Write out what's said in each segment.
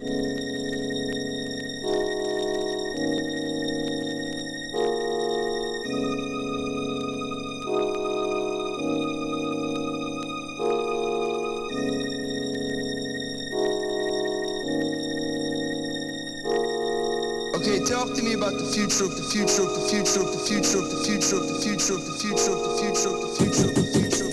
Okay, talk to me about the future of the future of the future of the future of the future of the future of the future of the future of the future of the future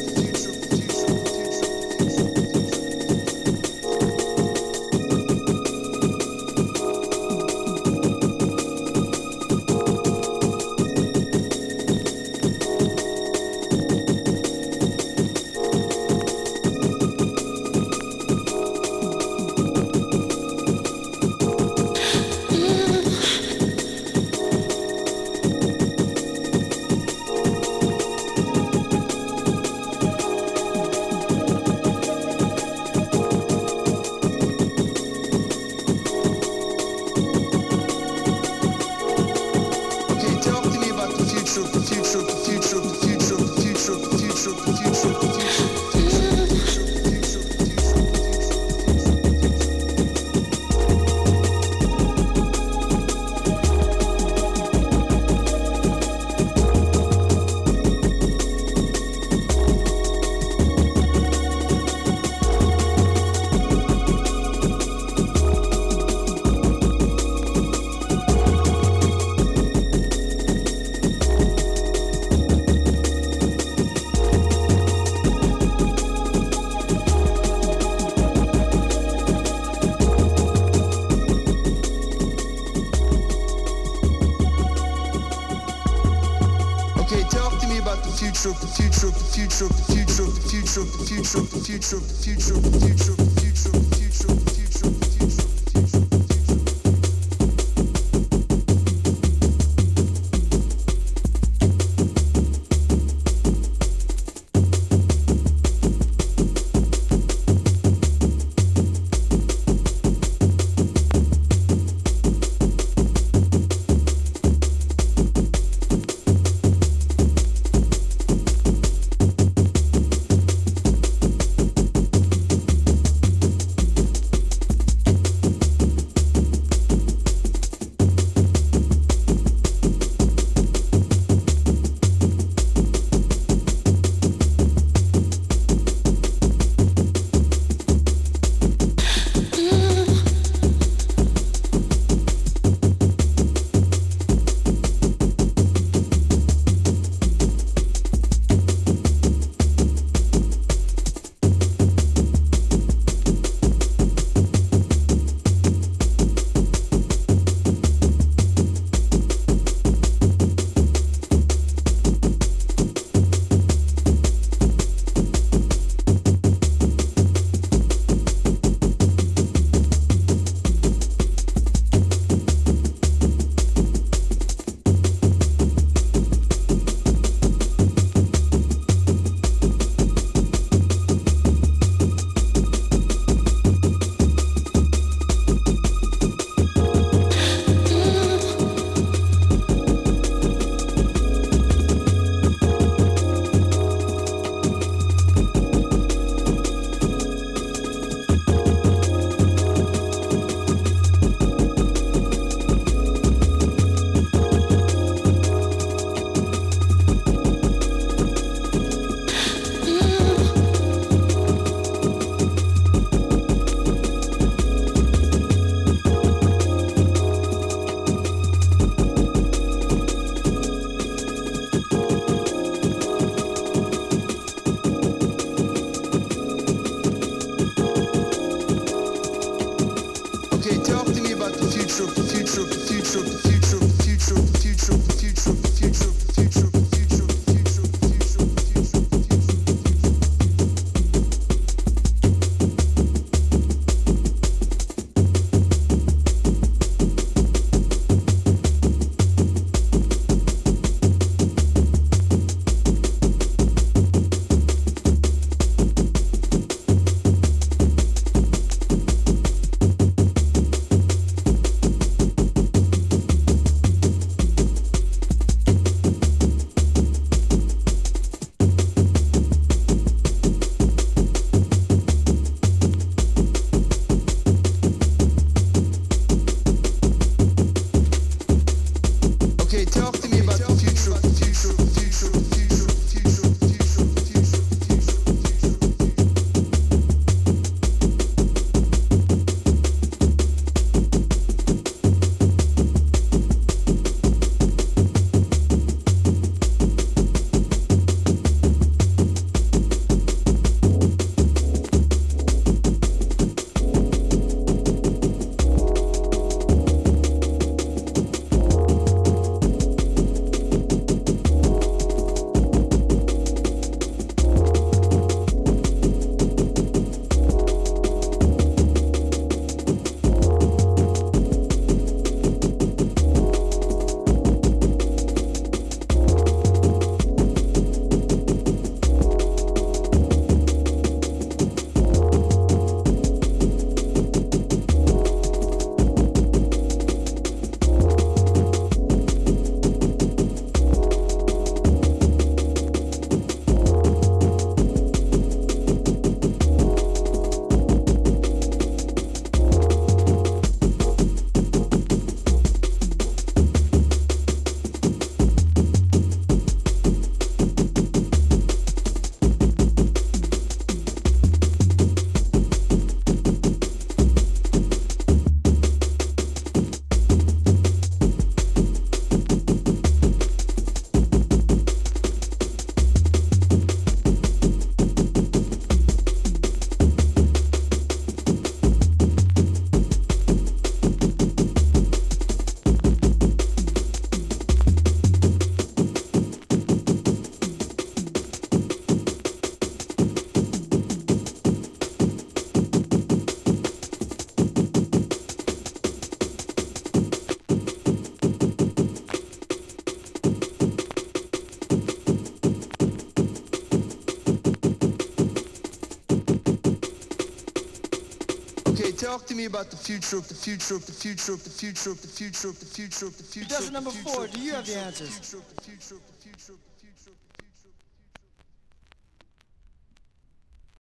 future of the future of the future of the future of the future of the future of the future of the future of the future of the future talk to me about the future of the future of the future of the future of the future of the future of the future. Contestant number four, do you have the answers?